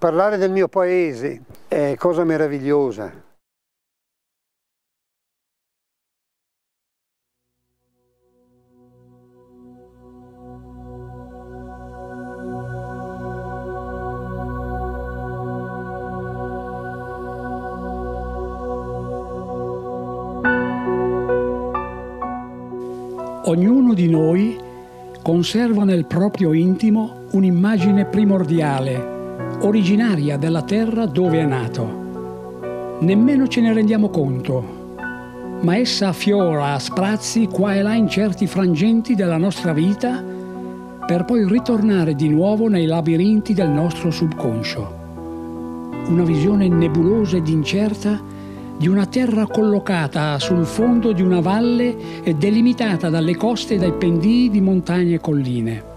Parlare del mio paese è cosa meravigliosa. Ognuno di noi conserva nel proprio intimo un'immagine primordiale, originaria della terra dove è nato. Nemmeno ce ne rendiamo conto, ma essa affiora a sprazzi qua e là in certi frangenti della nostra vita per poi ritornare di nuovo nei labirinti del nostro subconscio. Una visione nebulosa ed incerta di una terra collocata sul fondo di una valle e delimitata dalle coste e dai pendii di montagne e colline.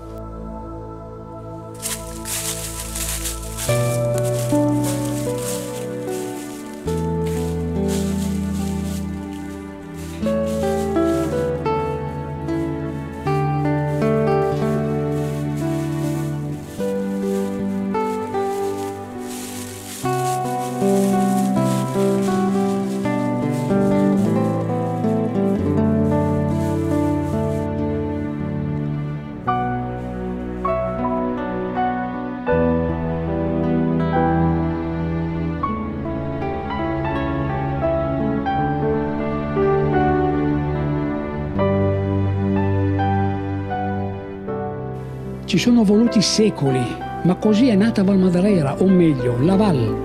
Ci sono voluti secoli, ma così è nata Valmadrera, o meglio, la Val,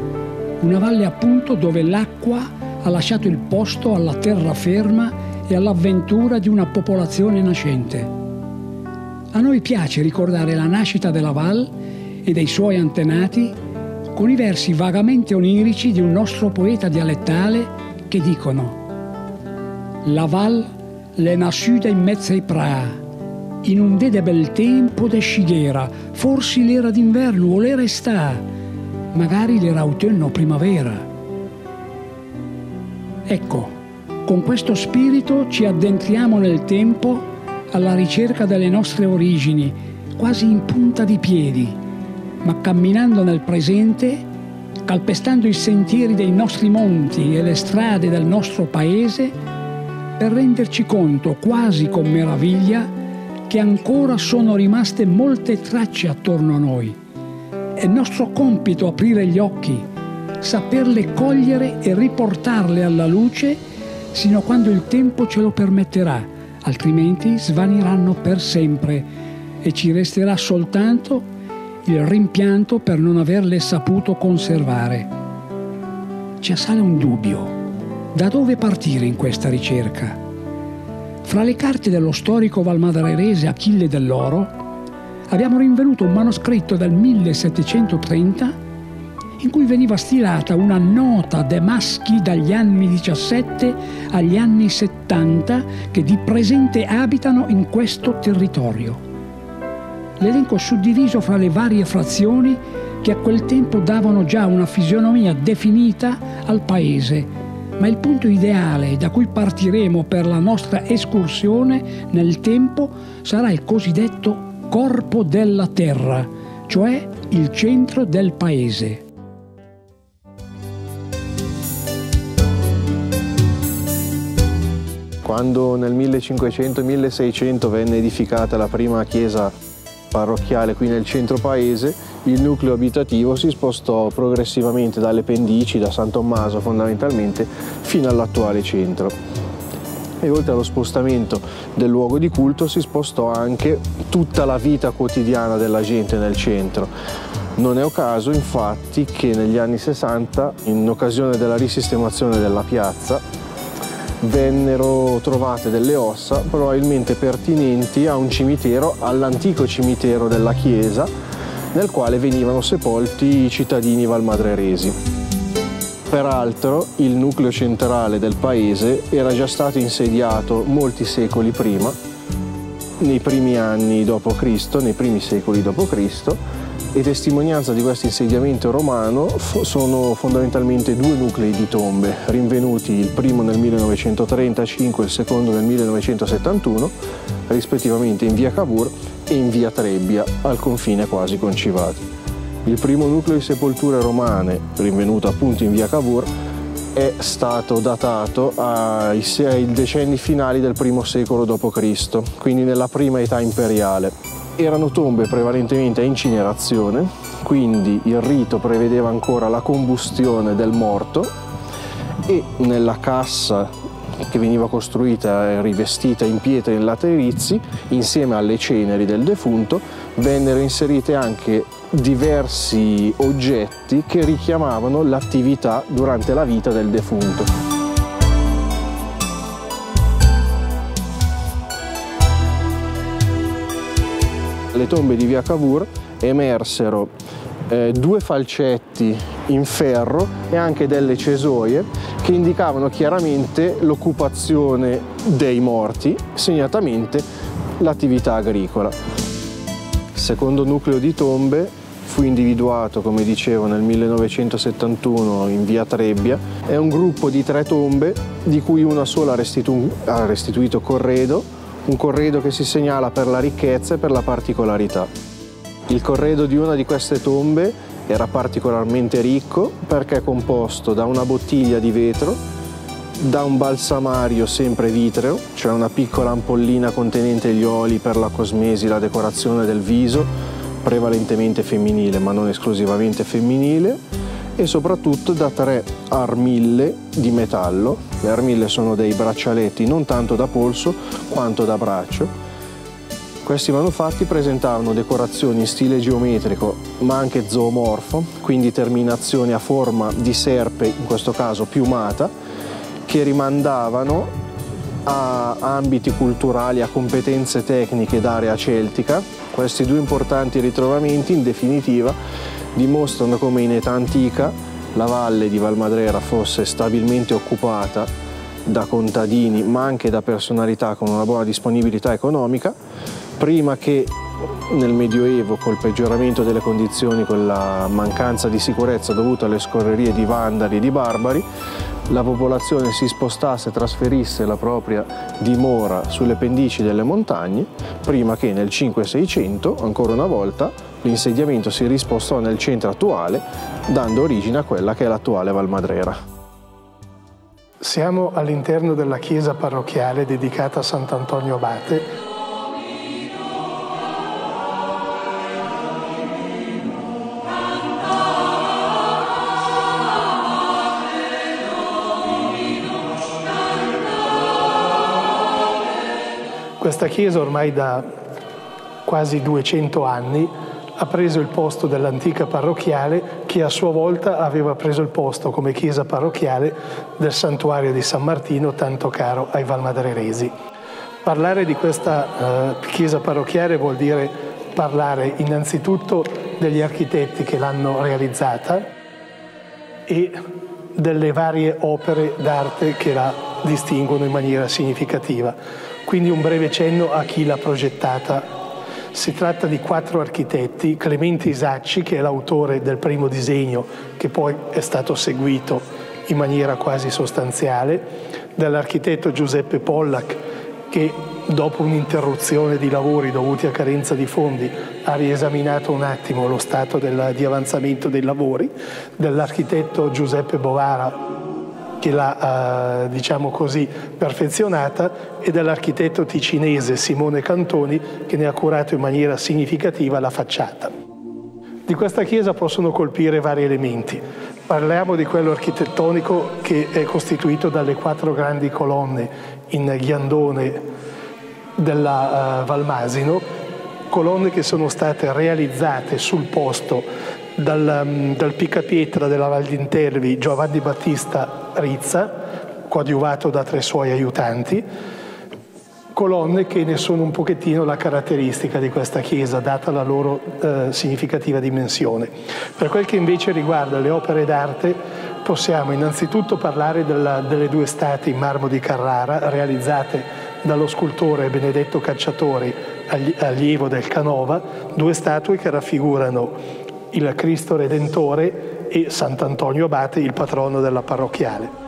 una valle appunto dove l'acqua ha lasciato il posto alla terraferma e all'avventura di una popolazione nascente. A noi piace ricordare la nascita della Val e dei suoi antenati con i versi vagamente onirici di un nostro poeta dialettale che dicono La Val l'è nasciuta in mezzo ai pra, in un de bel tempo de scighera, forse l'era d'inverno o l'era sta, magari l'era autunno primavera. Ecco, con questo spirito ci addentriamo nel tempo alla ricerca delle nostre origini, quasi in punta di piedi, ma camminando nel presente, calpestando i sentieri dei nostri monti e le strade del nostro paese, per renderci conto, quasi con meraviglia, che ancora sono rimaste molte tracce attorno a noi. È nostro compito aprire gli occhi, saperle cogliere e riportarle alla luce sino a quando il tempo ce lo permetterà, altrimenti svaniranno per sempre e ci resterà soltanto il rimpianto per non averle saputo conservare. Ci assale un dubbio. Da dove partire in questa ricerca? Fra le carte dello storico valmadrarese Achille dell'Oro abbiamo rinvenuto un manoscritto del 1730 in cui veniva stilata una nota de maschi dagli anni 17 agli anni 70 che di presente abitano in questo territorio. L'elenco suddiviso fra le varie frazioni che a quel tempo davano già una fisionomia definita al paese ma il punto ideale da cui partiremo per la nostra escursione nel tempo sarà il cosiddetto corpo della terra, cioè il centro del paese. Quando nel 1500-1600 venne edificata la prima chiesa parrocchiale qui nel centro paese, il nucleo abitativo si spostò progressivamente dalle pendici, da San Tommaso fondamentalmente, fino all'attuale centro. E oltre allo spostamento del luogo di culto si spostò anche tutta la vita quotidiana della gente nel centro. Non è un caso infatti che negli anni 60, in occasione della risistemazione della piazza, vennero trovate delle ossa probabilmente pertinenti a un cimitero, all'antico cimitero della chiesa, nel quale venivano sepolti i cittadini valmadreresi. Peraltro il nucleo centrale del paese era già stato insediato molti secoli prima, nei primi anni d.C., nei primi secoli d.C., e testimonianza di questo insediamento romano sono fondamentalmente due nuclei di tombe, rinvenuti il primo nel 1935 e il secondo nel 1971, rispettivamente in via Cavour e in via Trebbia, al confine quasi con Civati. Il primo nucleo di sepolture romane, rinvenuto appunto in via Cavour, è stato datato ai, ai decenni finali del primo secolo d.C., quindi nella prima età imperiale. Erano tombe prevalentemente a incinerazione, quindi il rito prevedeva ancora la combustione del morto e nella cassa che veniva costruita e rivestita in pietra in laterizi, insieme alle ceneri del defunto, vennero inserite anche diversi oggetti che richiamavano l'attività durante la vita del defunto. Le tombe di via Cavour emersero eh, due falcetti in ferro e anche delle cesoie che indicavano chiaramente l'occupazione dei morti, segnatamente l'attività agricola. Il secondo nucleo di tombe fu individuato, come dicevo, nel 1971 in via Trebbia. È un gruppo di tre tombe, di cui una sola ha, restitu ha restituito corredo, un corredo che si segnala per la ricchezza e per la particolarità. Il corredo di una di queste tombe era particolarmente ricco perché è composto da una bottiglia di vetro, da un balsamario sempre vitreo, cioè una piccola ampollina contenente gli oli per la cosmesi, la decorazione del viso, prevalentemente femminile ma non esclusivamente femminile, e soprattutto da tre armille di metallo. Le armille sono dei braccialetti non tanto da polso quanto da braccio questi manufatti presentavano decorazioni in stile geometrico ma anche zoomorfo, quindi terminazioni a forma di serpe, in questo caso piumata, che rimandavano a ambiti culturali, a competenze tecniche d'area celtica. Questi due importanti ritrovamenti in definitiva dimostrano come in età antica la valle di Valmadrera fosse stabilmente occupata da contadini ma anche da personalità con una buona disponibilità economica prima che nel Medioevo col peggioramento delle condizioni, con la mancanza di sicurezza dovuta alle scorrerie di vandali e di barbari, la popolazione si spostasse trasferisse la propria dimora sulle pendici delle montagne, prima che nel 5-600, ancora una volta, l'insediamento si rispostò nel centro attuale, dando origine a quella che è l'attuale Valmadrera. Siamo all'interno della chiesa parrocchiale dedicata a Sant'Antonio Abate, Questa chiesa ormai da quasi 200 anni ha preso il posto dell'antica parrocchiale che a sua volta aveva preso il posto come chiesa parrocchiale del santuario di San Martino tanto caro ai valmadreresi. Parlare di questa uh, chiesa parrocchiale vuol dire parlare innanzitutto degli architetti che l'hanno realizzata e delle varie opere d'arte che la distinguono in maniera significativa. Quindi un breve cenno a chi l'ha progettata. Si tratta di quattro architetti, Clemente Isacci che è l'autore del primo disegno che poi è stato seguito in maniera quasi sostanziale, dall'architetto Giuseppe Pollack che dopo un'interruzione di lavori dovuti a carenza di fondi ha riesaminato un attimo lo stato del, di avanzamento dei lavori, dall'architetto Giuseppe Bovara che l'ha, eh, diciamo così, perfezionata e dall'architetto ticinese Simone Cantoni che ne ha curato in maniera significativa la facciata. Di questa chiesa possono colpire vari elementi. Parliamo di quello architettonico che è costituito dalle quattro grandi colonne in ghiandone della uh, Valmasino, colonne che sono state realizzate sul posto dal, um, dal Piccapietra della Val d'Intervi Giovanni Battista Rizza, coadiuvato da tre suoi aiutanti, colonne che ne sono un pochettino la caratteristica di questa chiesa, data la loro eh, significativa dimensione. Per quel che invece riguarda le opere d'arte, possiamo innanzitutto parlare della, delle due statue in marmo di Carrara, realizzate dallo scultore Benedetto Cacciatori, allievo del Canova, due statue che raffigurano il Cristo Redentore e Sant'Antonio Abate, il patrono della parrocchiale.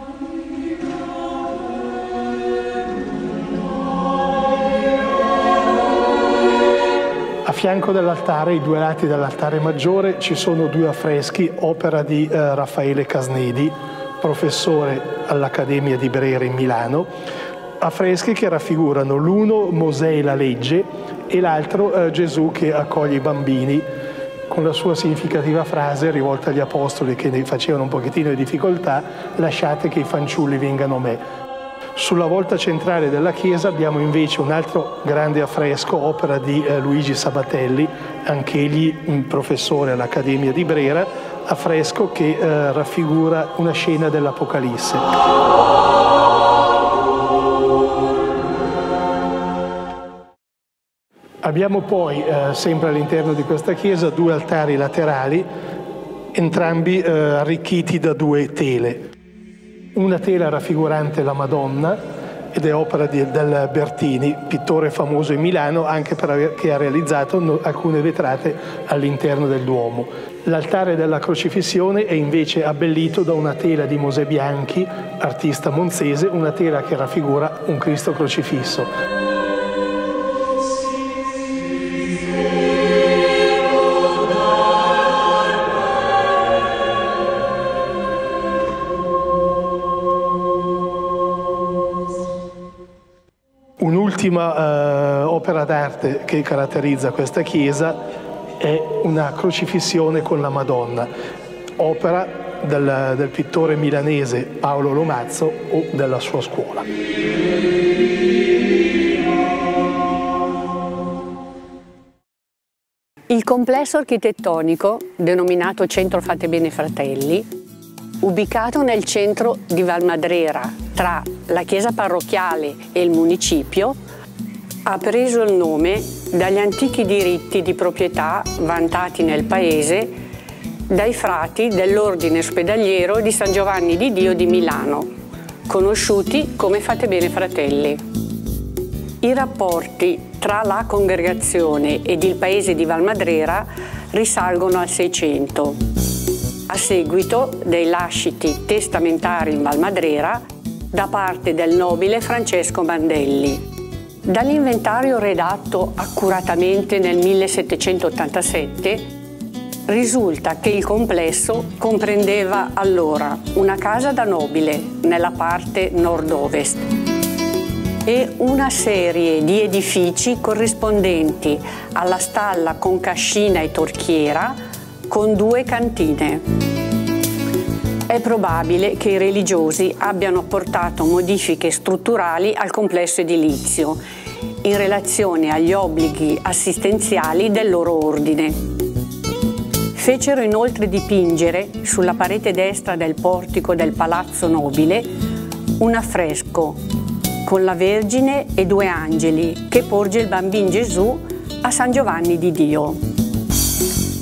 A fianco dell'altare, ai due lati dell'altare maggiore, ci sono due affreschi, opera di eh, Raffaele Casnedi, professore all'Accademia di Brera in Milano, affreschi che raffigurano l'uno Mosè e la legge e l'altro eh, Gesù che accoglie i bambini con la sua significativa frase rivolta agli apostoli che ne facevano un pochettino di difficoltà, lasciate che i fanciulli vengano a me. Sulla volta centrale della chiesa abbiamo invece un altro grande affresco, opera di eh, Luigi Sabatelli, anch'egli un professore all'Accademia di Brera, affresco che eh, raffigura una scena dell'Apocalisse. Abbiamo poi, eh, sempre all'interno di questa chiesa, due altari laterali, entrambi eh, arricchiti da due tele una tela raffigurante la Madonna ed è opera di, del Bertini, pittore famoso in Milano, anche perché ha realizzato no, alcune vetrate all'interno del Duomo. L'altare della crocifissione è invece abbellito da una tela di Mosè Bianchi, artista monzese, una tela che raffigura un Cristo crocifisso. Un'ultima eh, opera d'arte che caratterizza questa chiesa è una crocifissione con la Madonna, opera del, del pittore milanese Paolo Lomazzo o della sua scuola. Il complesso architettonico, denominato Centro Fate Bene Fratelli, ubicato nel centro di Valmadrera, tra la chiesa parrocchiale e il municipio, ha preso il nome dagli antichi diritti di proprietà vantati nel paese dai frati dell'ordine ospedaliero di San Giovanni di Dio di Milano, conosciuti come Fate Bene Fratelli. I rapporti tra la congregazione ed il paese di Valmadrera risalgono al Seicento, a seguito dei lasciti testamentari in Valmadrera da parte del nobile Francesco Mandelli. Dall'inventario redatto accuratamente nel 1787 risulta che il complesso comprendeva allora una casa da nobile nella parte nord-ovest e una serie di edifici corrispondenti alla stalla con cascina e torchiera con due cantine. È probabile che i religiosi abbiano apportato modifiche strutturali al complesso edilizio in relazione agli obblighi assistenziali del loro ordine. Fecero inoltre dipingere sulla parete destra del portico del Palazzo Nobile un affresco con la Vergine e due angeli che porge il bambino Gesù a San Giovanni di Dio.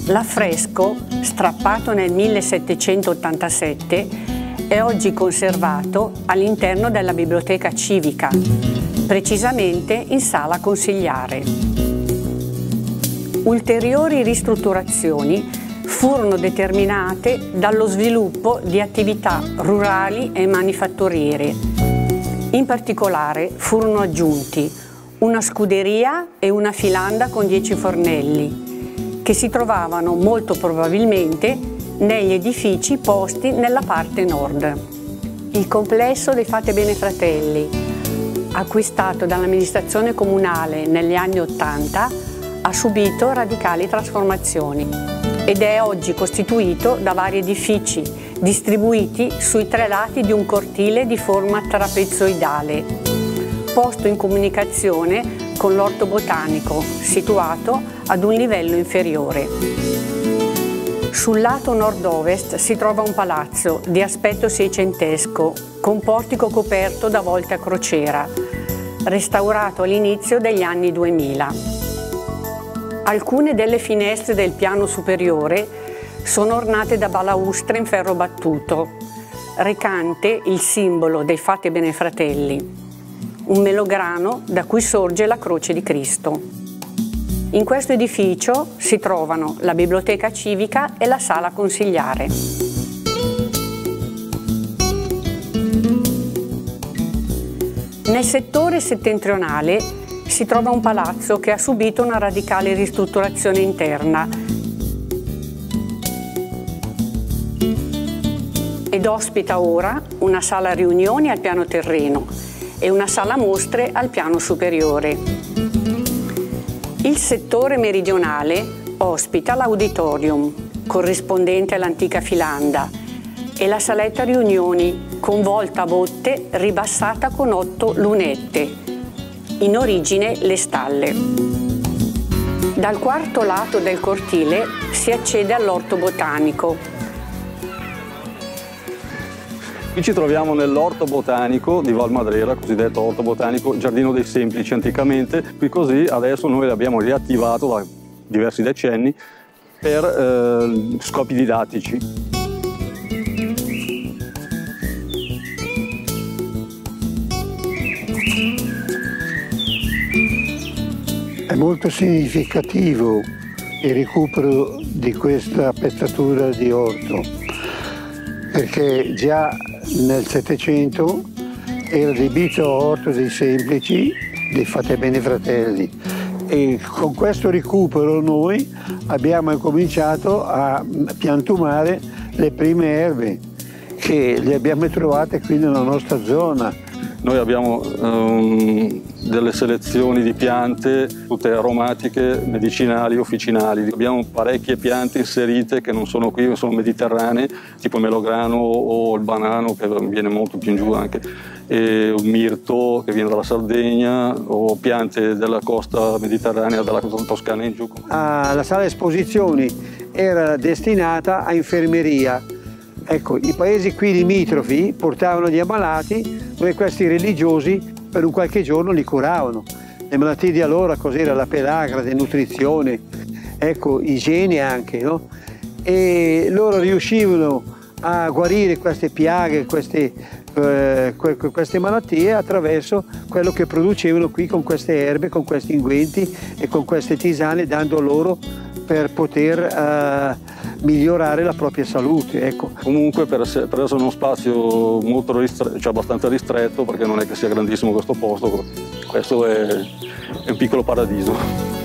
L'affresco, strappato nel 1787, è oggi conservato all'interno della biblioteca civica, precisamente in sala consigliare. Ulteriori ristrutturazioni furono determinate dallo sviluppo di attività rurali e manifatturiere. In particolare furono aggiunti una scuderia e una filanda con 10 fornelli, che si trovavano molto probabilmente negli edifici posti nella parte nord. Il complesso dei Fate Bene Fratelli, acquistato dall'amministrazione comunale negli anni Ottanta, ha subito radicali trasformazioni ed è oggi costituito da vari edifici distribuiti sui tre lati di un cortile di forma trapezoidale, posto in comunicazione con l'orto botanico, situato ad un livello inferiore. Sul lato nord-ovest si trova un palazzo di aspetto seicentesco, con portico coperto da volte a crociera, restaurato all'inizio degli anni 2000. Alcune delle finestre del piano superiore sono ornate da balaustre in ferro battuto, recante il simbolo dei Fate Bene Fratelli, un melograno da cui sorge la croce di Cristo. In questo edificio si trovano la biblioteca civica e la sala consigliare. Nel settore settentrionale si trova un palazzo che ha subito una radicale ristrutturazione interna ed ospita ora una sala riunioni al piano terreno e una sala mostre al piano superiore. Il settore meridionale ospita l'auditorium, corrispondente all'antica filanda, e la saletta riunioni con volta a botte ribassata con otto lunette, in origine le stalle. Dal quarto lato del cortile si accede all'orto botanico. Qui ci troviamo nell'orto botanico di Val Madrera, cosiddetto orto botanico Giardino dei Semplici anticamente, qui così adesso noi l'abbiamo riattivato da diversi decenni per eh, scopi didattici. È molto significativo il recupero di questa pezzatura di orto, perché già nel Settecento era adibito a orto dei semplici dei Fate Bene Fratelli. E con questo recupero noi abbiamo cominciato a piantumare le prime erbe che le abbiamo trovate qui nella nostra zona. Noi abbiamo um, delle selezioni di piante, tutte aromatiche, medicinali, officinali. Abbiamo parecchie piante inserite che non sono qui, sono mediterranee, tipo il melograno o il banano che viene molto più in giù anche, e il mirto che viene dalla Sardegna o piante della costa mediterranea, dalla Toscana in giù. Ah, la sala esposizioni era destinata a infermeria Ecco, i paesi qui limitrofi portavano gli ammalati dove questi religiosi per un qualche giorno li curavano. Le malattie di allora cos'era la pelagra, denutrizione, ecco, igiene anche, no? E loro riuscivano a guarire queste piaghe, queste, eh, queste malattie attraverso quello che producevano qui con queste erbe, con questi inguenti e con queste tisane, dando loro per poter eh, migliorare la propria salute. Ecco. Comunque per essere, per essere uno spazio ristretto, cioè abbastanza ristretto, perché non è che sia grandissimo questo posto, questo è, è un piccolo paradiso.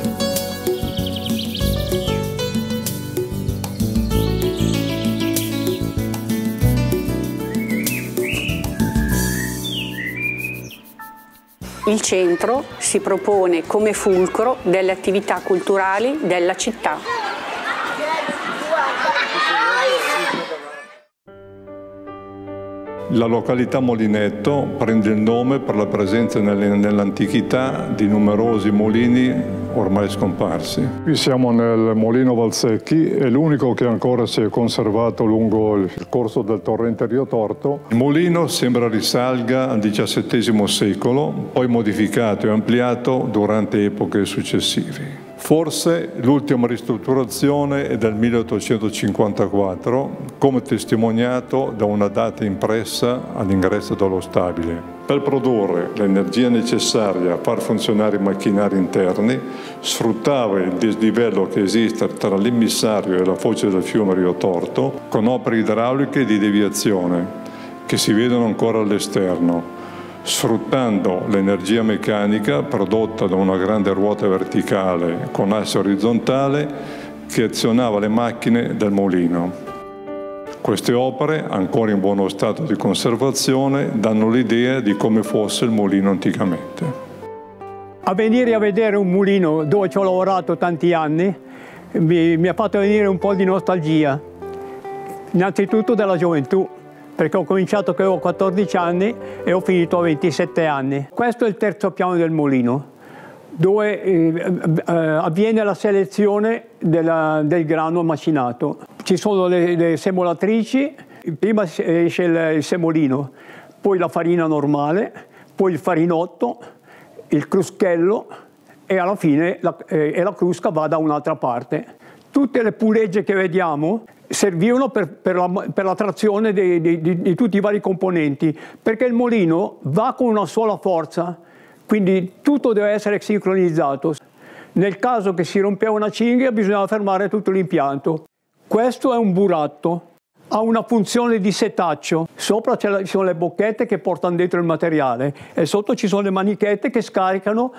Il centro si propone come fulcro delle attività culturali della città. La località Molinetto prende il nome per la presenza nell'antichità di numerosi mulini ormai scomparsi. Qui siamo nel Molino Valsecchi, è l'unico che ancora si è conservato lungo il corso del torrente Rio Torto. Il mulino sembra risalga al XVII secolo, poi modificato e ampliato durante epoche successive. Forse l'ultima ristrutturazione è del 1854, come testimoniato da una data impressa all'ingresso dello stabile. Per produrre l'energia necessaria a far funzionare i macchinari interni, sfruttava il dislivello che esiste tra l'immissario e la foce del fiume Rio Torto con opere idrauliche di deviazione che si vedono ancora all'esterno sfruttando l'energia meccanica prodotta da una grande ruota verticale con asse orizzontale che azionava le macchine del mulino. Queste opere, ancora in buono stato di conservazione, danno l'idea di come fosse il mulino anticamente. A venire a vedere un mulino dove ci ho lavorato tanti anni mi, mi ha fatto venire un po' di nostalgia, innanzitutto della gioventù perché ho cominciato che avevo 14 anni e ho finito a 27 anni. Questo è il terzo piano del mulino, dove eh, eh, avviene la selezione della, del grano macinato. Ci sono le, le, semolatrici, prima esce il, il semolino, poi la farina normale, poi il farinotto, il cruschello e alla fine la, eh, la crusca va da un'altra parte. Tutte le pulegge che vediamo servivano per, per, la, per la, trazione di, di, di, di, tutti i vari componenti, perché il molino va con una sola forza, quindi tutto deve essere sincronizzato. Nel caso che si rompeva una cinghia bisognava fermare tutto l'impianto. Questo è un buratto, ha una funzione di setaccio. Sopra ci sono le bocchette che portano dentro il materiale e sotto ci sono le manichette che scaricano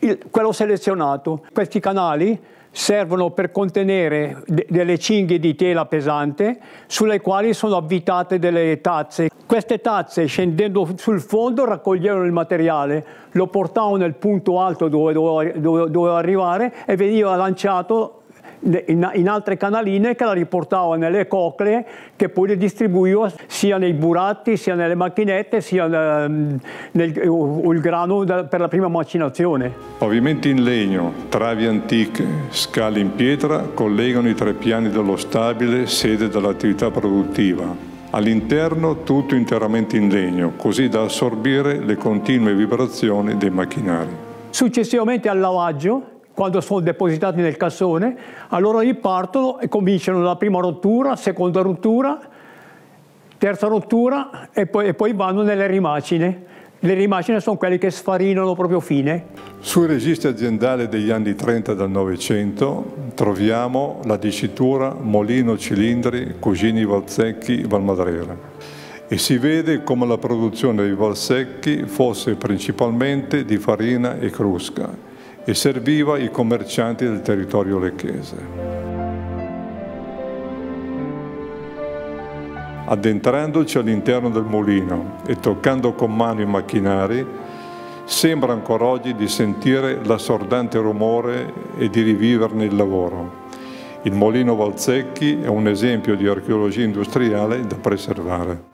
il, quello selezionato. Questi canali servono per contenere de delle cinghie di tela pesante sulle quali sono avvitate delle tazze. Queste tazze scendendo sul fondo raccoglievano il materiale, lo portavano nel punto alto dove doveva, dove arrivare e veniva lanciato in, altre canaline che la riportava nelle coclee che poi le distribuiva sia nei buratti, sia nelle macchinette, sia nel, nel il grano per la prima macinazione. Pavimenti in legno, travi antiche, scale in pietra collegano i tre piani dello stabile, sede dell'attività produttiva. All'interno tutto interamente in legno, così da assorbire le continue vibrazioni dei macchinari. Successivamente al lavaggio quando sono depositati nel cassone, allora ripartono e cominciano la prima rottura, seconda rottura, terza rottura e poi, e poi vanno nelle rimacine. Le rimacine sono quelle che sfarinano proprio fine. Sui registri aziendali degli anni 30 del Novecento troviamo la dicitura Molino Cilindri Cugini Valsecchi Valmadrera e si vede come la produzione dei Valsecchi fosse principalmente di farina e crusca e serviva i commercianti del territorio lecchese. Addentrandoci all'interno del mulino e toccando con mano i macchinari, sembra ancora oggi di sentire l'assordante rumore e di riviverne il lavoro. Il mulino Valzecchi è un esempio di archeologia industriale da preservare.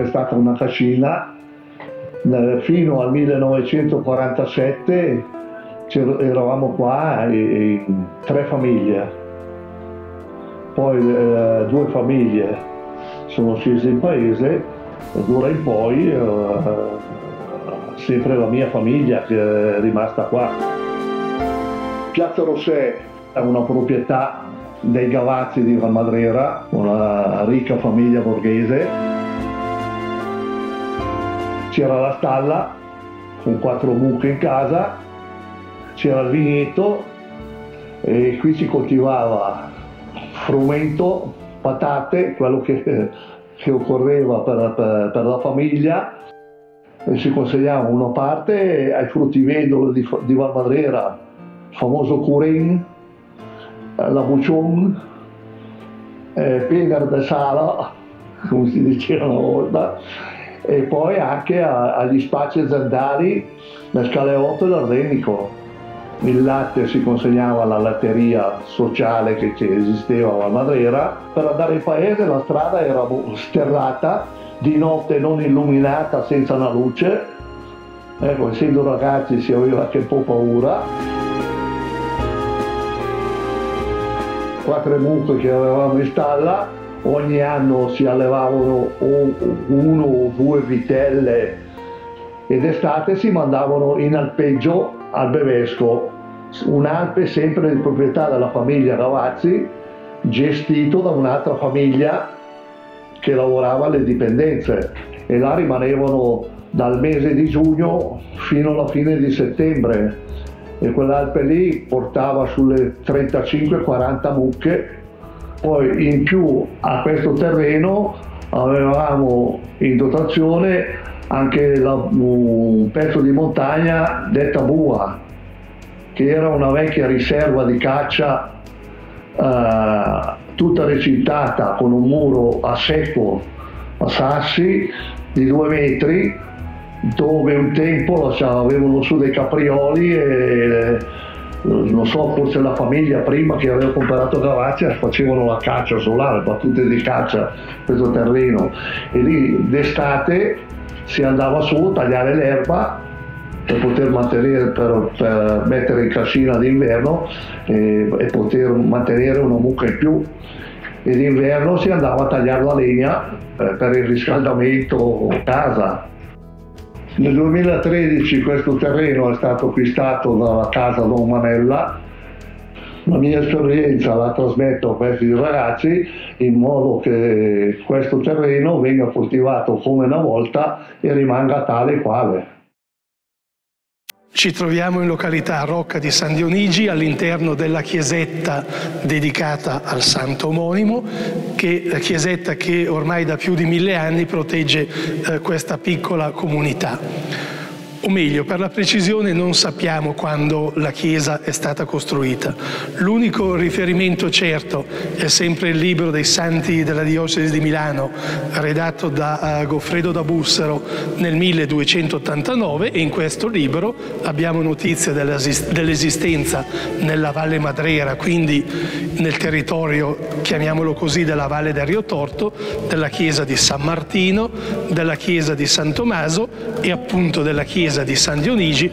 Sempre stata una cascina, fino al 1947 eravamo qua in tre famiglie, poi eh, due famiglie sono scese in paese e d'ora in poi eh, sempre la mia famiglia che è rimasta qua. Piazza Rosè è una proprietà dei Gavazzi di Valmadrera, una ricca famiglia borghese. C'era la stalla con quattro mucche in casa, c'era il vigneto e qui si coltivava frumento, patate, quello che, che occorreva per, per, per, la famiglia. E si consegnava una parte ai fruttivendoli di, di Valmadrera, il famoso Curin, la Bucium, eh, Peter de Sala, come si diceva una volta, e poi anche a, agli spazi aziendali nel Scaleotto e l'Ardenico. Il latte si consegnava alla latteria sociale che esisteva a Valmadrera. Per andare in paese la strada era sterrata, di notte non illuminata, senza una luce. Ecco, essendo ragazzi si aveva anche un po' paura. quattro mucche che avevamo in stalla, ogni anno si allevavano uno o due vitelle ed estate si mandavano in alpeggio al Bevesco, un'alpe sempre di proprietà della famiglia Ravazzi, gestito da un'altra famiglia che lavorava alle dipendenze e là rimanevano dal mese di giugno fino alla fine di settembre. E quell'Alpe lì portava sulle 35-40 mucche, poi in più a questo terreno avevamo in dotazione anche la, un pezzo di montagna detta Bua, che era una vecchia riserva di caccia eh, tutta recintata con un muro a secco a sassi di due metri dove un tempo avevano su dei caprioli e non so, forse la famiglia prima che aveva comprato Gavazia facevano la caccia solare, battute di caccia questo terreno. E lì d'estate si andava su a tagliare l'erba per poter mantenere, per, per mettere in cascina d'inverno e, e, poter mantenere una mucca in più. E d'inverno si andava a tagliare la legna per, per il riscaldamento casa nel 2013 questo terreno è stato acquistato dalla casa Don Manella, la mia esperienza la trasmetto a questi ragazzi in modo che questo terreno venga coltivato come una volta e rimanga tale quale. Ci troviamo in località Rocca di San Dionigi all'interno della chiesetta dedicata al santo omonimo, che, chiesetta che ormai da più di mille anni protegge eh, questa piccola comunità o meglio, per la precisione non sappiamo quando la chiesa è stata costruita. L'unico riferimento certo è sempre il libro dei santi della diocesi di Milano, redatto da uh, Goffredo da Bussero nel 1289 e in questo libro abbiamo notizia dell'esistenza nella Valle Madrera, quindi nel territorio, chiamiamolo così, della Valle del Rio Torto, della chiesa di San Martino, della chiesa di San Tommaso e appunto della chiesa chiesa di San Dionigi.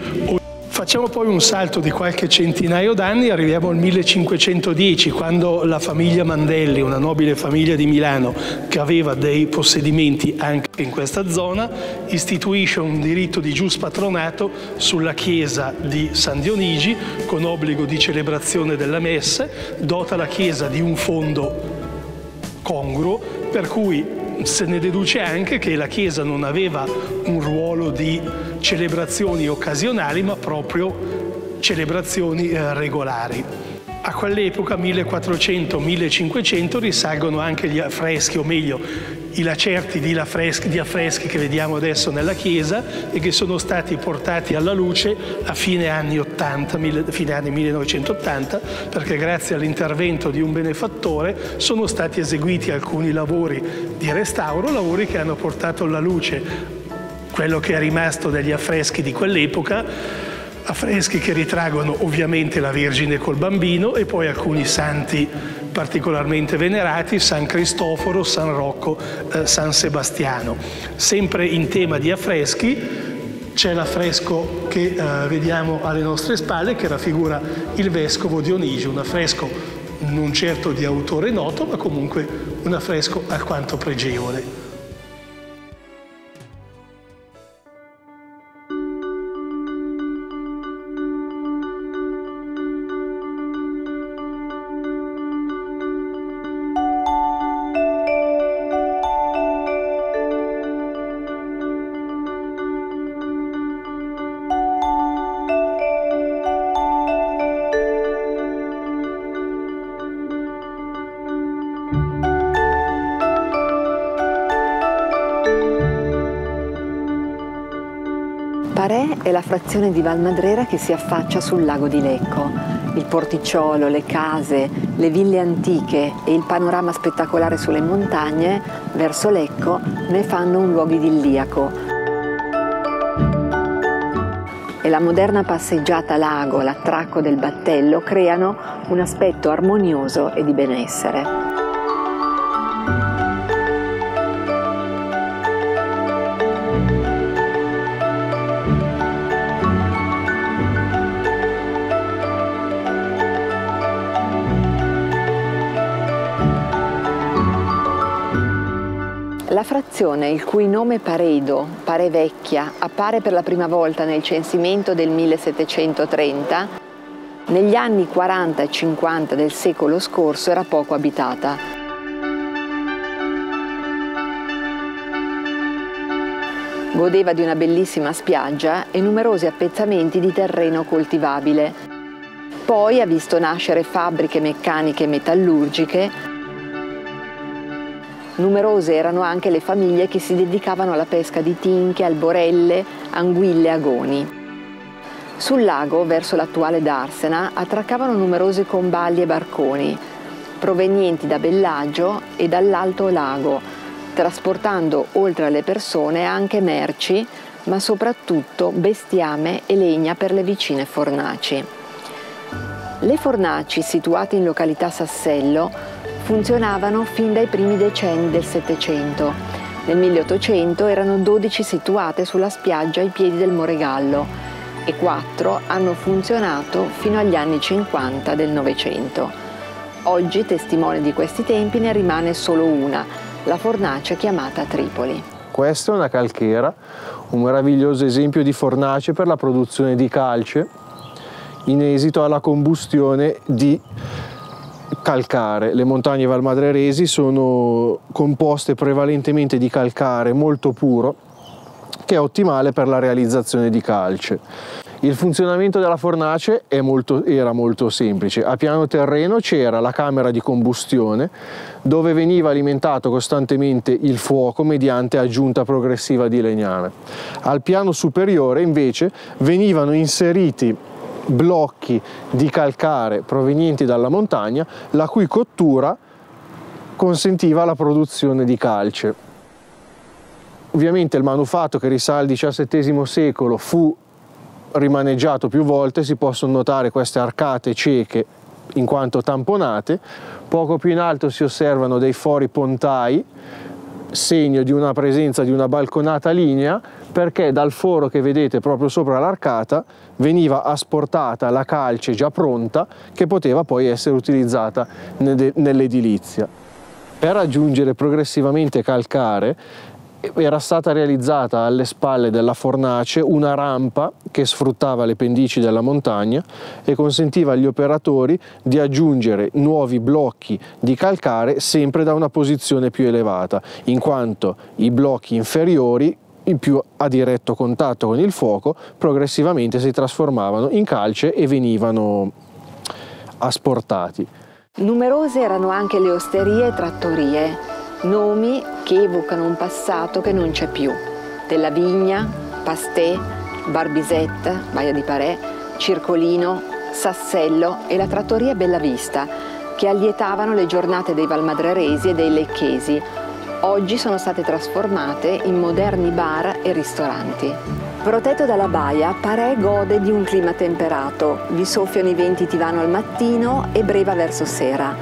Facciamo poi un salto di qualche centinaio d'anni, arriviamo al 1510, quando la famiglia Mandelli, una nobile famiglia di Milano che aveva dei possedimenti anche in questa zona, istituisce un diritto di gius patronato sulla chiesa di San Dionigi con obbligo di celebrazione della messe, dota la chiesa di un fondo congruo per cui se ne deduce anche che la Chiesa non aveva un ruolo di celebrazioni occasionali, ma proprio celebrazioni eh, regolari. A quell'epoca, 1400-1500, risalgono anche gli affreschi, o meglio, i lacerti di affreschi, di affreschi, che vediamo adesso nella chiesa e che sono stati portati alla luce a fine anni 80, fine anni 1980, perché grazie all'intervento di un benefattore sono stati eseguiti alcuni lavori di restauro, lavori che hanno portato alla luce quello che è rimasto degli affreschi di quell'epoca affreschi che ritraggono ovviamente la Vergine col bambino e poi alcuni santi particolarmente venerati, San Cristoforo, San Rocco, eh, San Sebastiano. Sempre in tema di affreschi c'è l'affresco che eh, vediamo alle nostre spalle che raffigura il vescovo Dionigi, un affresco non certo di autore noto, ma comunque un affresco alquanto pregevole. Frazione di Valmadrera che si affaccia sul lago di Lecco. Il porticciolo, le case, le ville antiche e il panorama spettacolare sulle montagne verso Lecco ne fanno un luogo idilliaco. E la moderna passeggiata lago, l'attracco del battello creano un aspetto armonioso e di benessere. Frazione, il cui nome Paredo, Pare Vecchia, appare per la prima volta nel censimento del 1730, negli anni 40 e 50 del secolo scorso era poco abitata. Godeva di una bellissima spiaggia e numerosi appezzamenti di terreno coltivabile. Poi ha visto nascere fabbriche meccaniche e metallurgiche, Numerose erano anche le famiglie che si dedicavano alla pesca di tinche, alborelle, anguille e agoni. Sul lago, verso l'attuale Darsena, attraccavano numerosi comballi e barconi, provenienti da Bellagio e dall'Alto Lago, trasportando oltre alle persone anche merci, ma soprattutto bestiame e legna per le vicine fornaci. Le fornaci, situate in località Sassello, funzionavano fin dai primi decenni del Settecento. Nel 1800 erano 12 situate sulla spiaggia ai piedi del Moregallo e 4 hanno funzionato fino agli anni 50 del Novecento. Oggi, testimone di questi tempi, ne rimane solo una, la fornace chiamata Tripoli. Questa è una calchera, un meraviglioso esempio di fornace per la produzione di calce in esito alla combustione di calcare. Le montagne valmadreresi sono composte prevalentemente di calcare molto puro che è ottimale per la realizzazione di calce. Il funzionamento della fornace molto, era molto semplice. A piano terreno c'era la camera di combustione dove veniva alimentato costantemente il fuoco mediante aggiunta progressiva di legname. Al piano superiore invece venivano inseriti blocchi di calcare provenienti dalla montagna la cui cottura consentiva la produzione di calce. Ovviamente il manufatto che risale al XVII secolo fu rimaneggiato più volte, si possono notare queste arcate cieche in quanto tamponate, poco più in alto si osservano dei fori pontai, segno di una presenza di una balconata linea, perché dal foro che vedete proprio sopra l'arcata veniva asportata la calce già pronta che poteva poi essere utilizzata nell'edilizia. Per aggiungere progressivamente calcare era stata realizzata alle spalle della fornace una rampa che sfruttava le pendici della montagna e consentiva agli operatori di aggiungere nuovi blocchi di calcare sempre da una posizione più elevata, in quanto i blocchi inferiori in più a diretto contatto con il fuoco progressivamente si trasformavano in calce e venivano asportati. Numerose erano anche le osterie e trattorie, nomi che evocano un passato che non c'è più. Della Vigna, Pastè, Barbisette, Baia di Parè, Circolino, Sassello e la trattoria Bella Vista, che allietavano le giornate dei valmadreresi e dei lecchesi. Oggi sono state trasformate in moderni bar e ristoranti. Protetto dalla baia, Parè gode di un clima temperato, vi soffiano i venti tivano al mattino e breva verso sera.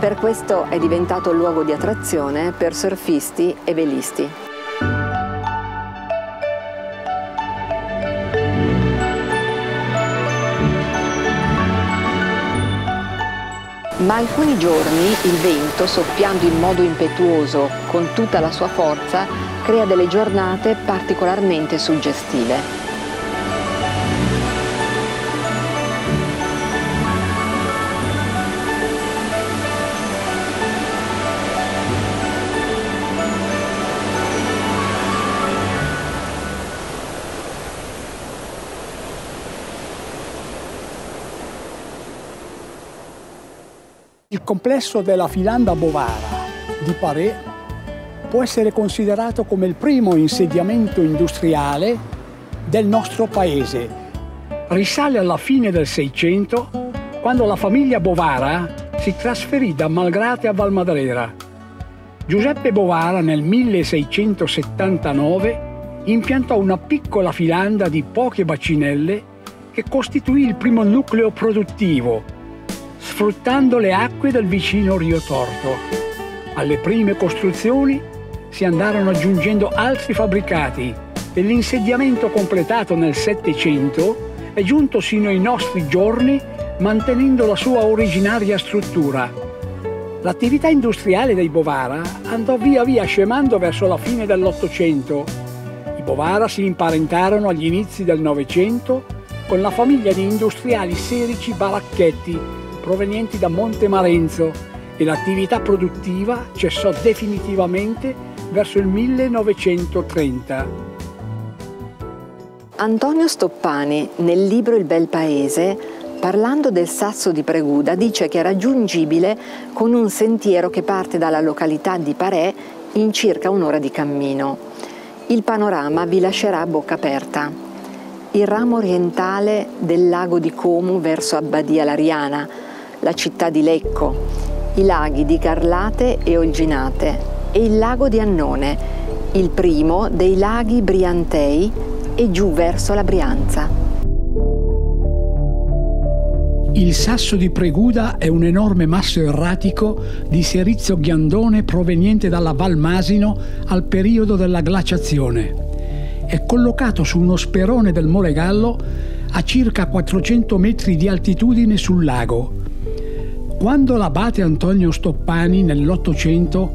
Per questo è diventato luogo di attrazione per surfisti e velisti. Ma alcuni giorni il vento, soffiando in modo impetuoso con tutta la sua forza, crea delle giornate particolarmente suggestive. Il complesso della filanda bovara di Paré può essere considerato come il primo insediamento industriale del nostro paese. Risale alla fine del Seicento, quando la famiglia Bovara si trasferì da Malgrate a Valmadrera. Giuseppe Bovara nel 1679 impiantò una piccola filanda di poche bacinelle che costituì il primo nucleo produttivo sfruttando le acque del vicino Rio Torto. Alle prime costruzioni si andarono aggiungendo altri fabbricati e l'insediamento completato nel Settecento è giunto sino ai nostri giorni mantenendo la sua originaria struttura. L'attività industriale dei Bovara andò via via scemando verso la fine dell'Ottocento. I Bovara si imparentarono agli inizi del Novecento con la famiglia di industriali serici Baracchetti provenienti da Monte Marenzo e l'attività produttiva cessò definitivamente verso il 1930. Antonio Stoppani, nel libro Il bel paese, parlando del sasso di Preguda, dice che è raggiungibile con un sentiero che parte dalla località di Parè in circa un'ora di cammino. Il panorama vi lascerà a bocca aperta. Il ramo orientale del lago di Como verso Abbadia Lariana, la città di Lecco, i laghi di Garlate e Olginate e il lago di Annone, il primo dei laghi Briantei e giù verso la Brianza. Il sasso di Preguda è un enorme masso erratico di serizio ghiandone proveniente dalla Val Masino al periodo della glaciazione. È collocato su uno sperone del Mole Gallo a circa 400 metri di altitudine sul lago quando l'abate Antonio Stoppani nell'Ottocento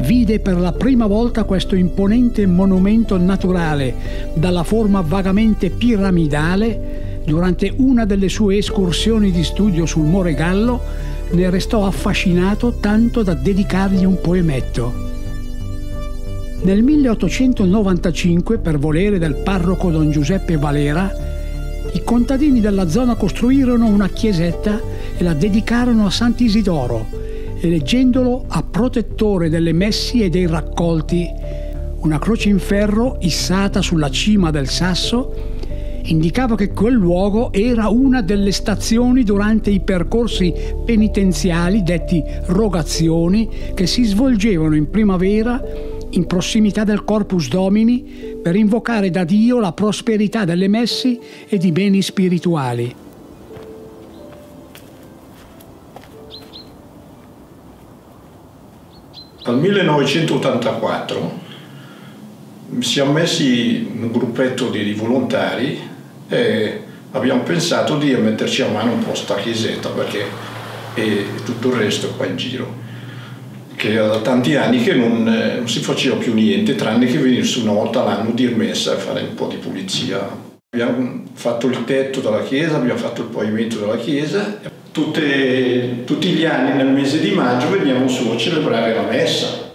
vide per la prima volta questo imponente monumento naturale dalla forma vagamente piramidale, durante una delle sue escursioni di studio sul More Gallo, ne restò affascinato tanto da dedicargli un poemetto. Nel 1895, per volere del parroco don Giuseppe Valera, i contadini della zona costruirono una chiesetta e la dedicarono a Sant'Isidoro, eleggendolo a protettore delle messi e dei raccolti. Una croce in ferro issata sulla cima del sasso indicava che quel luogo era una delle stazioni durante i percorsi penitenziali detti rogazioni che si svolgevano in primavera in prossimità del Corpus Domini per invocare da Dio la prosperità delle messi e di beni spirituali. Dal 1984 siamo messi un gruppetto di volontari e abbiamo pensato di metterci a mano un po' sta chiesetta perché e tutto il resto qua in giro che da tanti anni che non, eh, non, si faceva più niente tranne che venire su una volta all'anno dir messa e fare un po' di pulizia. Abbiamo fatto il tetto della chiesa, abbiamo fatto il pavimento della chiesa. Tutte, tutti gli anni nel mese di maggio veniamo su a celebrare la messa.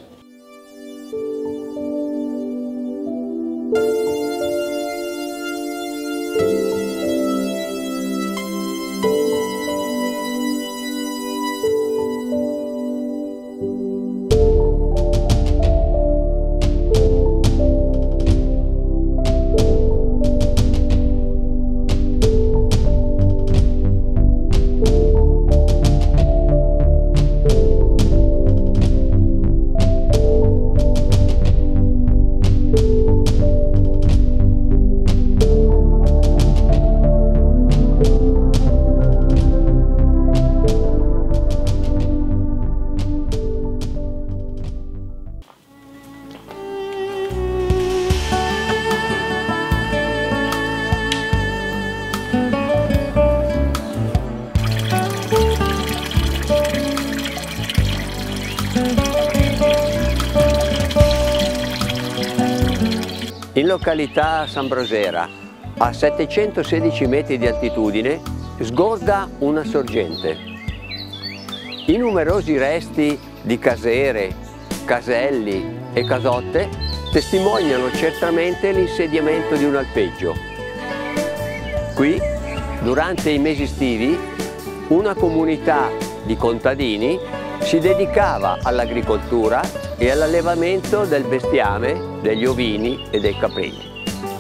Località San Brosera, a 716 metri di altitudine, sgorga una sorgente. I numerosi resti di casere, caselli e casotte testimoniano certamente l'insediamento di un alpeggio. Qui, durante i mesi estivi, una comunità di contadini si dedicava all'agricoltura e all'allevamento del bestiame, degli ovini e dei caprini.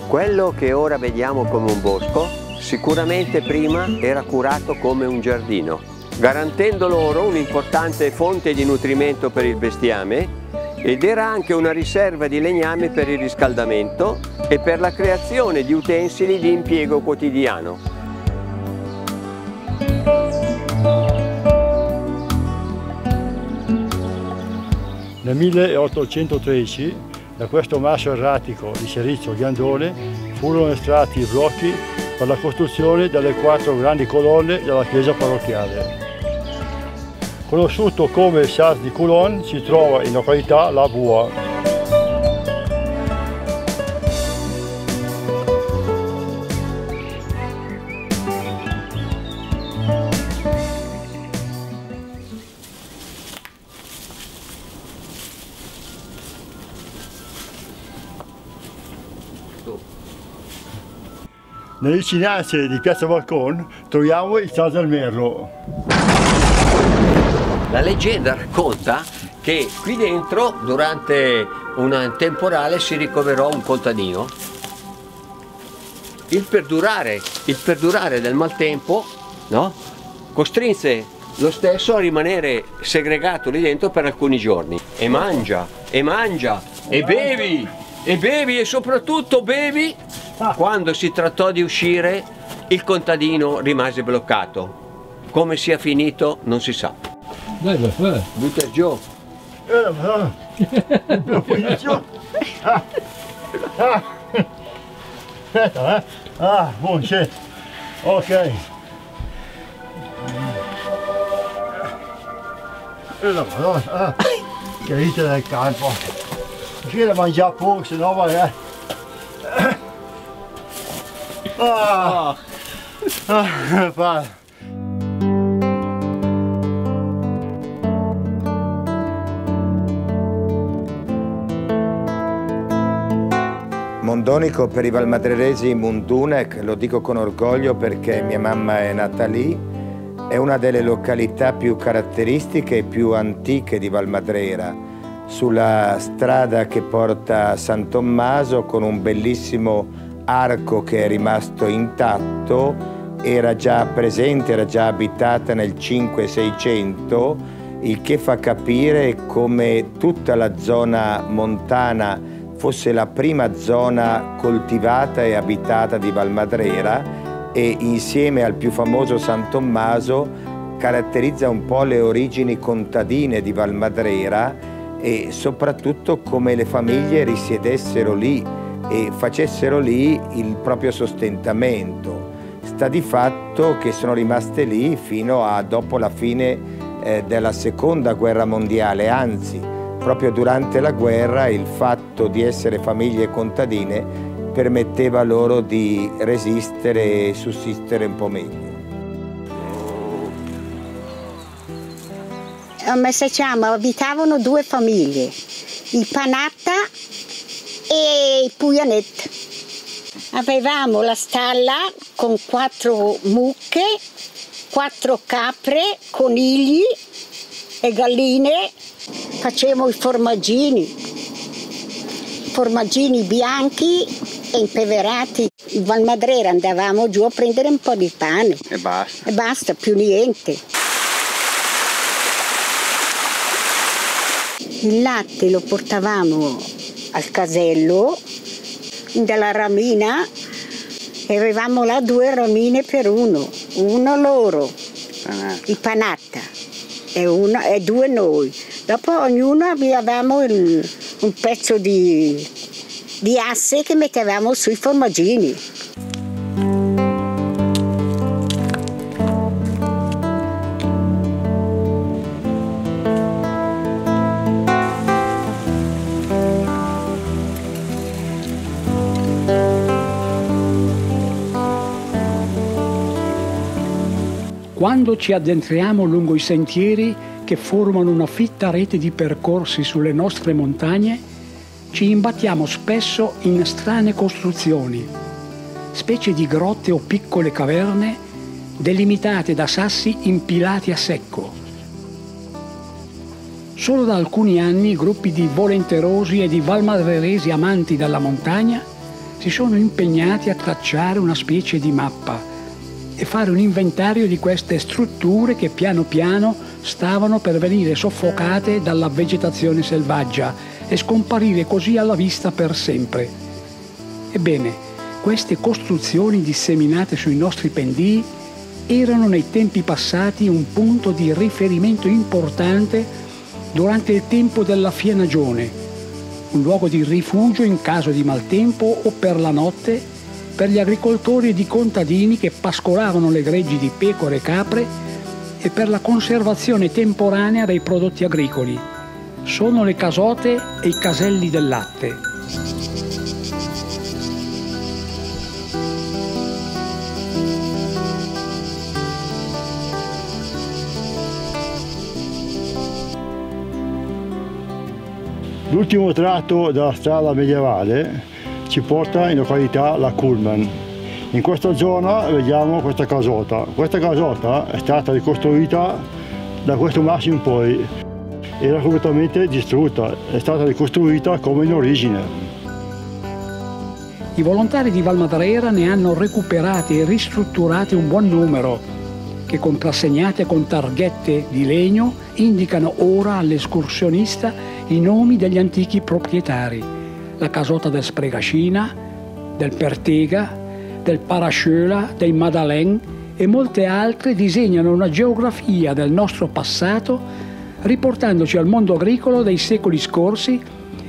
Quello che ora vediamo come un bosco sicuramente prima era curato come un giardino, garantendo loro un'importante fonte di nutrimento per il bestiame ed era anche una riserva di legname per il riscaldamento e per la creazione di utensili di impiego quotidiano. Nel 1813 da questo masso erratico di Cerizzo Ghiandone furono estratti i blocchi per la costruzione delle quattro grandi colonne della chiesa parrocchiale. Conosciuto come Sas di Coulon si trova in località La Bua. Nelle vicinanze di Piazza Balcon troviamo il San del. La leggenda racconta che qui dentro durante un temporale si ricoverò un contadino. Il perdurare, il perdurare del maltempo no? costrinse lo stesso a rimanere segregato lì dentro per alcuni giorni e mangia, e mangia, e bevi, e bevi e soprattutto bevi quando si trattò di uscire, il contadino rimase bloccato. Come sia finito non si sa. Dai, lo fai. Butta giù. Aspetta, eh. Ah, buon c'è. Ok. E madonna, ah. Che rite del campo. Ci da mangiare poco, se no vai, eh. Ah. Ah, Mondonico per i valmadreresi Mundunec, lo dico con orgoglio perché mia mamma è nata lì, è una delle località più caratteristiche e più antiche di Valmadrera, sulla strada che porta a San Tommaso con un bellissimo arco che è rimasto intatto, era già presente, era già abitata nel 5-600, il che fa capire come tutta la zona montana fosse la prima zona coltivata e abitata di Valmadrera e insieme al più famoso San Tommaso caratterizza un po' le origini contadine di Valmadrera e soprattutto come le famiglie risiedessero lì e facessero lì il proprio sostentamento. Sta di fatto che sono rimaste lì fino a dopo la fine eh, della seconda guerra mondiale, anzi proprio durante la guerra il fatto di essere famiglie contadine permetteva loro di resistere e sussistere un po' meglio. Messacciamo abitavano due famiglie, i Panatta e i Pujanet. Avevamo la stalla con quattro mucche, quattro capre, conigli e galline Facevo i formaggini, formaggini bianchi e impeverati. In Valmadrera andavamo giù a prendere un po' di pane. E basta. E basta, più niente. Il latte lo portavamo al casello della ramina e avevamo là due ramine per uno, uno loro, Panatta. il panatta e, uno, e due noi. Dopo ognuno avevamo il, un pezzo di, di asse che mettevamo sui formaggini. Quando ci addentriamo lungo i sentieri che formano una fitta rete di percorsi sulle nostre montagne, ci imbattiamo spesso in strane costruzioni, specie di grotte o piccole caverne delimitate da sassi impilati a secco. Solo da alcuni anni gruppi di volenterosi e di valmadreresi amanti della montagna si sono impegnati a tracciare una specie di mappa e fare un inventario di queste strutture che piano piano stavano per venire soffocate dalla vegetazione selvaggia e scomparire così alla vista per sempre. Ebbene, queste costruzioni disseminate sui nostri pendii erano nei tempi passati un punto di riferimento importante durante il tempo della fienagione, un luogo di rifugio in caso di maltempo o per la notte per gli agricoltori ed i contadini che pascolavano le greggi di pecore e capre e per la conservazione temporanea dei prodotti agricoli. Sono le casote e i caselli del latte. L'ultimo tratto della strada medievale ci porta in località La Culman. In questa zona vediamo questa casota. Questa casota è stata ricostruita da questo masso in poi. Era completamente distrutta, è stata ricostruita come in origine. I volontari di Valmadrera ne hanno recuperati e ristrutturati un buon numero che contrassegnate con targhette di legno indicano ora all'escursionista i nomi degli antichi proprietari la casota del Spregascina, del Pertega, del Parasciola, dei Madalen e molte altre disegnano una geografia del nostro passato riportandoci al mondo agricolo dei secoli scorsi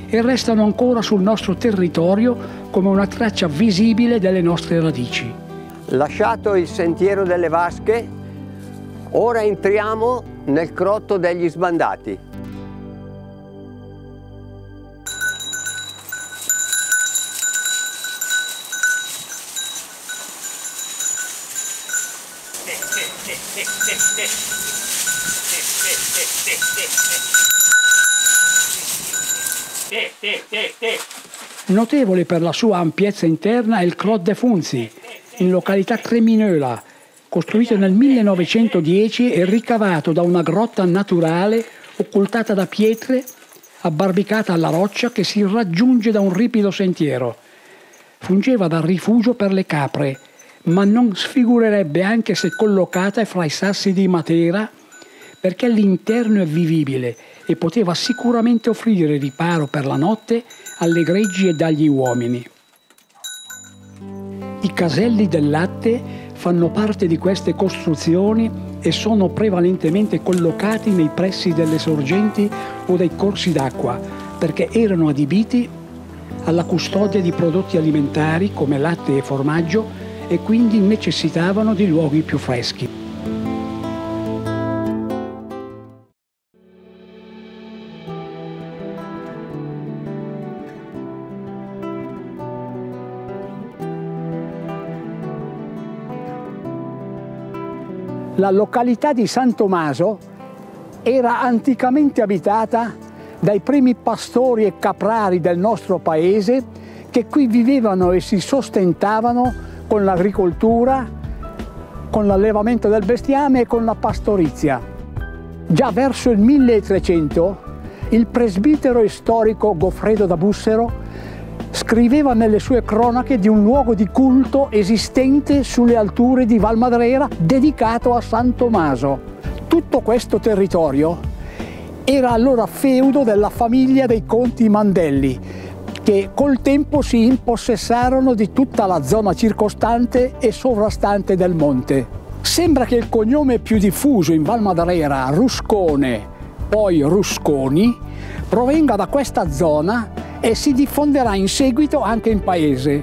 e restano ancora sul nostro territorio come una traccia visibile delle nostre radici. Lasciato il sentiero delle vasche, ora entriamo nel crotto degli sbandati. Notevole per la sua ampiezza interna è il Clot de Funzi, in località Creminola, costruito nel 1910 e ricavato da una grotta naturale occultata da pietre abbarbicata alla roccia che si raggiunge da un ripido sentiero. Fungeva da rifugio per le capre, ma non sfigurerebbe anche se collocata fra i sassi di Matera, perché l'interno è vivibile e poteva sicuramente offrire riparo per la notte alle greggi e agli uomini. I caselli del latte fanno parte di queste costruzioni e sono prevalentemente collocati nei pressi delle sorgenti o dei corsi d'acqua, perché erano adibiti alla custodia di prodotti alimentari come latte e formaggio e quindi necessitavano di luoghi più freschi. La località di San Tommaso era anticamente abitata dai primi pastori e caprari del nostro paese che qui vivevano e si sostentavano con l'agricoltura, con l'allevamento del bestiame e con la pastorizia. Già verso il 1300 il presbitero e storico Goffredo da Bussero scriveva nelle sue cronache di un luogo di culto esistente sulle alture di Valmadrera dedicato a San Tommaso. Tutto questo territorio era allora feudo della famiglia dei conti Mandelli, che col tempo si impossessarono di tutta la zona circostante e sovrastante del monte. Sembra che il cognome più diffuso in Valmadrera, Ruscone, poi Rusconi, provenga da questa zona e si diffonderà in seguito anche in paese.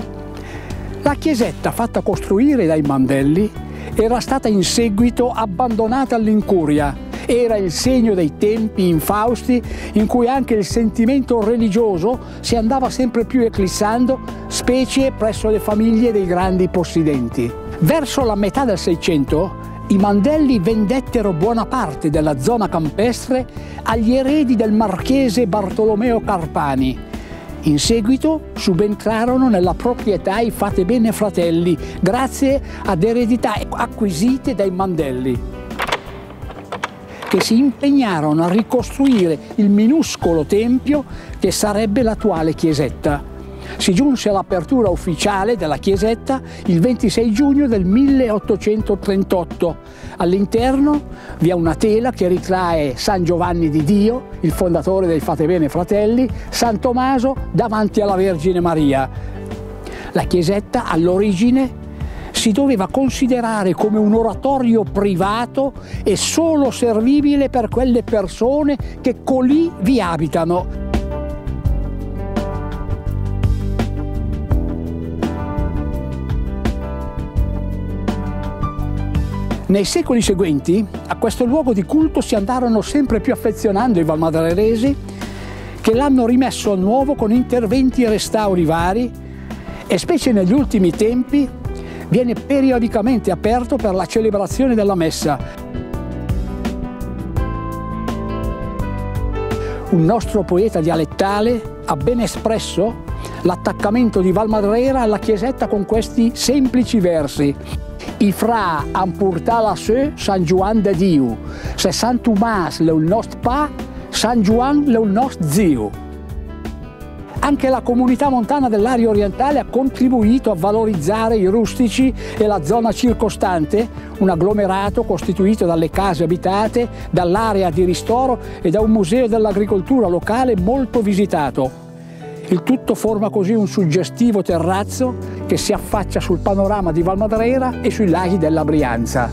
La chiesetta fatta costruire dai Mandelli era stata in seguito abbandonata all'incuria. Era il segno dei tempi infausti in cui anche il sentimento religioso si andava sempre più eclissando, specie presso le famiglie dei grandi possidenti. Verso la metà del Seicento i Mandelli vendettero buona parte della zona campestre agli eredi del marchese Bartolomeo Carpani, in seguito subentrarono nella proprietà i Fate Bene Fratelli, grazie ad eredità acquisite dai Mandelli, che si impegnarono a ricostruire il minuscolo tempio che sarebbe l'attuale chiesetta. Si giunse all'apertura ufficiale della chiesetta il 26 giugno del 1838. All'interno vi è una tela che ritrae San Giovanni di Dio, il fondatore dei Fate Bene Fratelli, San Tommaso davanti alla Vergine Maria. La chiesetta all'origine si doveva considerare come un oratorio privato e solo servibile per quelle persone che colì vi abitano. Nei secoli seguenti a questo luogo di culto si andarono sempre più affezionando i valmadraresi che l'hanno rimesso a nuovo con interventi e restauri vari e specie negli ultimi tempi viene periodicamente aperto per la celebrazione della messa. Un nostro poeta dialettale ha ben espresso l'attaccamento di Valmadrera alla chiesetta con questi semplici versi. I fra han portat la seu Sant Joan de Diu. Se Sant Tomàs l'eu il nostro pa, San Juan l'eu il nostro zio. Anche la comunità montana dell'area orientale ha contribuito a valorizzare i rustici e la zona circostante, un agglomerato costituito dalle case abitate, dall'area di ristoro e da un museo dell'agricoltura locale molto visitato. Il tutto forma così un suggestivo terrazzo che si affaccia sul panorama di Valmadrera e sui laghi della Brianza.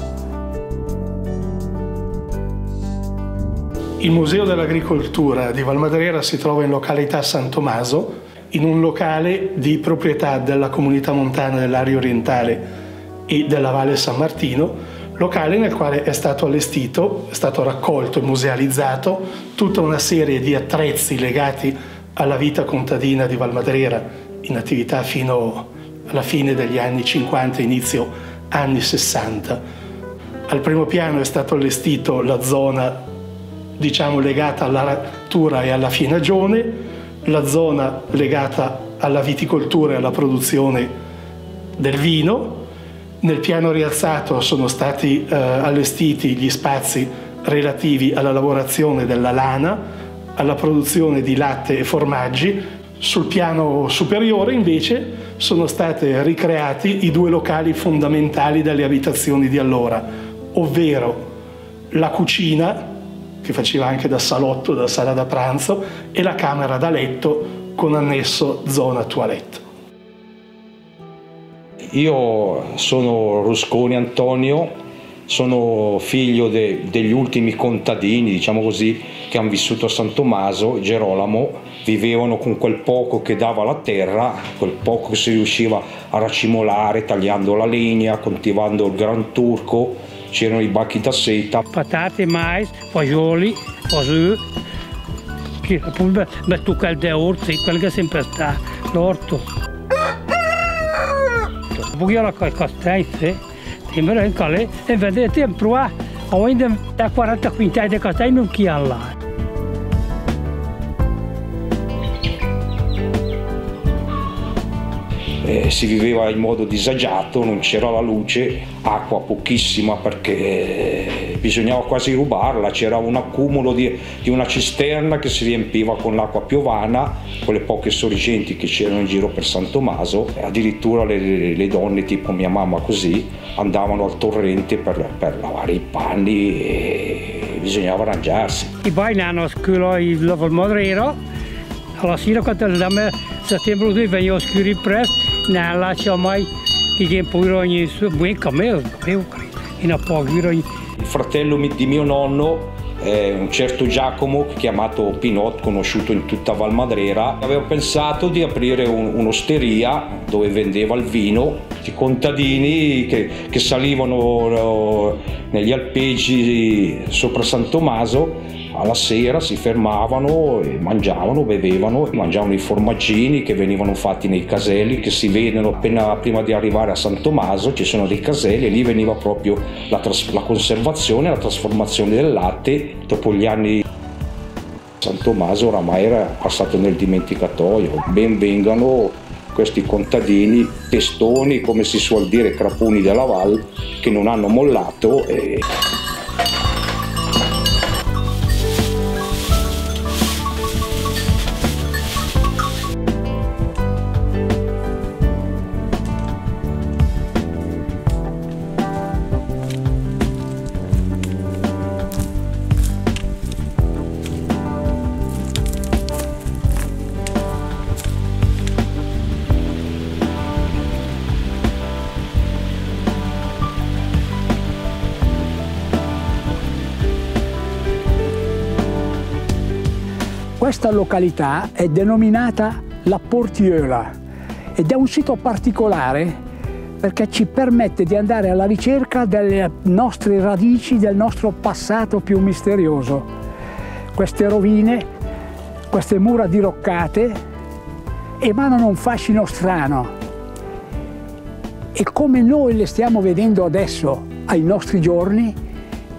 Il Museo dell'Agricoltura di Valmadrera si trova in località San Tommaso, in un locale di proprietà della comunità montana dell'area orientale e della Valle San Martino, locale nel quale è stato allestito, è stato raccolto e musealizzato tutta una serie di attrezzi legati alla vita contadina di Valmadrera, in attività fino alla fine degli anni 50, inizio anni 60. Al primo piano è stato allestito la zona diciamo legata alla rattura e alla finagione, la zona legata alla viticoltura e alla produzione del vino. Nel piano rialzato sono stati eh, allestiti gli spazi relativi alla lavorazione della lana, alla produzione di latte e formaggi. Sul piano superiore invece sono stati ricreati i due locali fondamentali delle abitazioni di allora, ovvero la cucina, che faceva anche da salotto, da sala da pranzo, e la camera da letto con annesso zona toilette. Io sono Rusconi Antonio, sono figlio de, degli ultimi contadini, diciamo così, che hanno vissuto a San Tommaso, Gerolamo, vivevano con quel poco che dava la terra, quel poco che si riusciva a racimolare, tagliando la legna, coltivando il gran turco, c'erano i bacchi da seta. Patate, mais, fagioli, cose, che poi metto quel de orzi, quello che sempre sta, l'orto. Poi io la costesse, Sembra in cale e vedete in prua ho da 40 quintali di castagno non chi ha Eh, si viveva in modo disagiato, non c'era la luce, acqua pochissima perché eh, bisognava quasi rubarla, c'era un accumulo di, di, una cisterna che si riempiva con l'acqua piovana, con le poche sorgenti che c'erano in giro per San Tommaso, addirittura le, le donne tipo mia mamma così andavano al torrente per, per lavare i panni e bisognava arrangiarsi. I poi hanno scuola il lavoro modrero, alla sera quando andiamo a settembre veniva scuro presto non lascia mai che poi ogni buon cameo, in a po' Il fratello di mio nonno un certo Giacomo chiamato Pinot, conosciuto in tutta Val Madrera, aveva pensato di aprire un, un'osteria dove vendeva il vino. I contadini che, che salivano negli alpeggi sopra San Tommaso alla sera si fermavano e mangiavano, bevevano, mangiavano i formaggini che venivano fatti nei caselli che si vedono appena prima di arrivare a San Tommaso, ci sono dei caselli e lì veniva proprio la, tras- la conservazione, la trasformazione del latte dopo gli anni San Tommaso oramai era passato nel dimenticatoio. Ben vengano questi contadini testoni, come si suol dire, crapuni della Val, che non hanno mollato. E... Questa località è denominata La Portiola ed è un sito particolare perché ci permette di andare alla ricerca delle nostre radici, del nostro passato più misterioso. Queste rovine, queste mura diroccate emanano un fascino strano e come noi le stiamo vedendo adesso ai nostri giorni,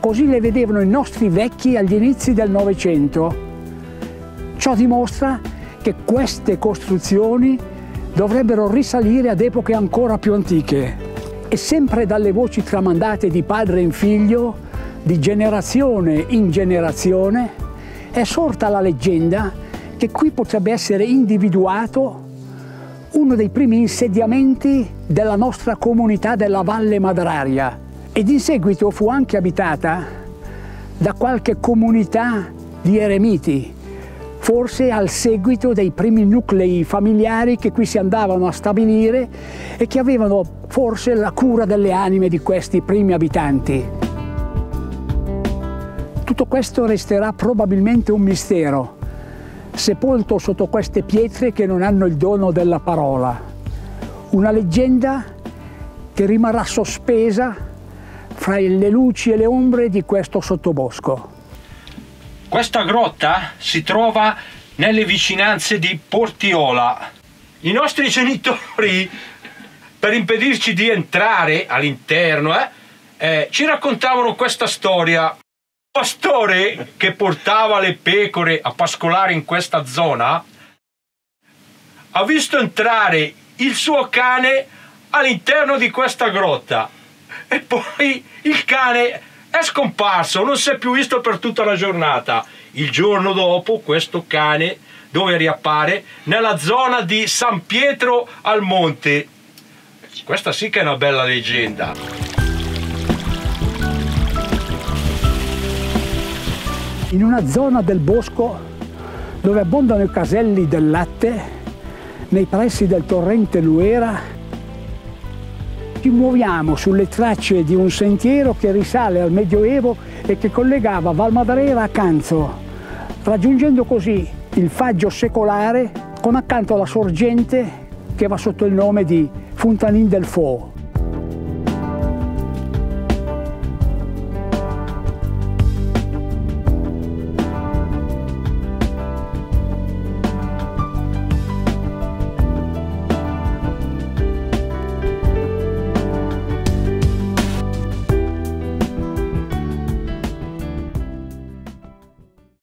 così le vedevano i nostri vecchi agli inizi del Novecento Ciò dimostra che queste costruzioni dovrebbero risalire ad epoche ancora più antiche. E sempre dalle voci tramandate di padre in figlio, di generazione in generazione, è sorta la leggenda che qui potrebbe essere individuato uno dei primi insediamenti della nostra comunità della Valle Madraria. Ed in seguito fu anche abitata da qualche comunità di eremiti forse al seguito dei primi nuclei familiari che qui si andavano a stabilire e che avevano forse la cura delle anime di questi primi abitanti. Tutto questo resterà probabilmente un mistero, sepolto sotto queste pietre che non hanno il dono della parola. Una leggenda che rimarrà sospesa fra le luci e le ombre di questo sottobosco. Questa grotta si trova nelle vicinanze di Portiola. I nostri genitori, per impedirci di entrare all'interno, eh, eh, ci raccontavano questa storia. Un pastore che portava le pecore a pascolare in questa zona ha visto entrare il suo cane all'interno di questa grotta e poi il cane è scomparso, non si è più visto per tutta la giornata. Il giorno dopo questo cane dove riappare? Nella zona di San Pietro al Monte. Questa sì che è una bella leggenda. In una zona del bosco dove abbondano i caselli del latte, nei pressi del torrente Luera, ci muoviamo sulle tracce di un sentiero che risale al Medioevo e che collegava Valmadrera a Canzo, raggiungendo così il faggio secolare con accanto la sorgente che va sotto il nome di Fontanin del Fo.